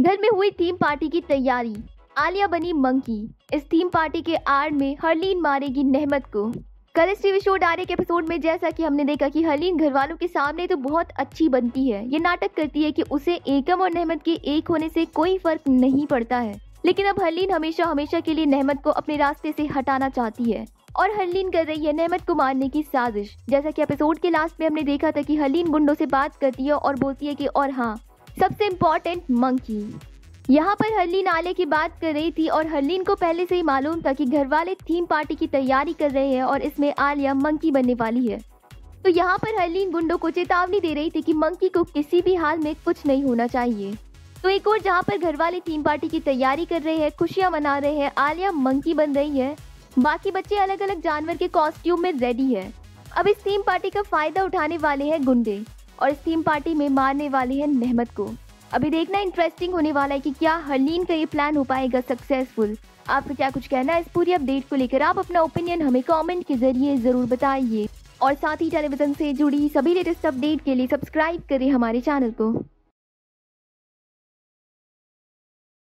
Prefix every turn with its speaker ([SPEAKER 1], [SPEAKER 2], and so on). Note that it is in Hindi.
[SPEAKER 1] घर में हुई थीम पार्टी की तैयारी। आलिया बनी मंकी इस थीम पार्टी के आड़ में हरलीन मारेगी नहमत को। कल इस टीवी शो डायरेक्ट एपिसोड में जैसा कि हमने देखा कि हरलीन घर वालों के सामने तो बहुत अच्छी बनती है। ये नाटक करती है कि उसे एकम और नहमत के एक होने से कोई फ़र्क नहीं पड़ता है। लेकिन अब हरलीन हमेशा हमेशा के लिए नहमत को अपने रास्ते से हटाना चाहती है। और हरलीन कर रही है नहमत को मारने की साजिश। जैसा कि एपिसोड के लास्ट में हमने देखा था कि हरलीन गुंडों से बात करती है और बोलती है कि और हाँ सबसे इम्पोर्टेंट मंकी यहाँ पर हरलीन आले की बात कर रही थी और हरलीन को पहले से ही मालूम था कि घर वाले थीम पार्टी की तैयारी कर रहे हैं और इसमें आलिया मंकी बनने वाली है। तो यहाँ पर हरलीन गुंडों को चेतावनी दे रही थी कि मंकी को किसी भी हाल में कुछ नहीं होना चाहिए। तो एक और जहाँ पर घर वाले थीम पार्टी की तैयारी कर रहे हैं, खुशियाँ मना रहे हैं, आलिया मंकी बन रही है। बाकी बच्चे अलग अलग जानवर के कॉस्ट्यूम में रेडी है। अब इस थीम पार्टी का फ़ायदा उठाने वाले हैं गुंडे। और इस थीम पार्टी में मारने वाले है नहमत को। अभी देखना इंटरेस्टिंग होने वाला है कि क्या हरलीन का ये प्लान हो पाएगा सक्सेसफुल आपको क्या कुछ कहना है इस पूरी अपडेट को लेकर? आप अपना ओपिनियन हमें कमेंट के ज़रिए ज़रूर बताइए। और साथ ही टेलीविज़न से जुड़ी सभी लेटेस्ट अपडेट के लिए सब्सक्राइब करें हमारे चैनल को।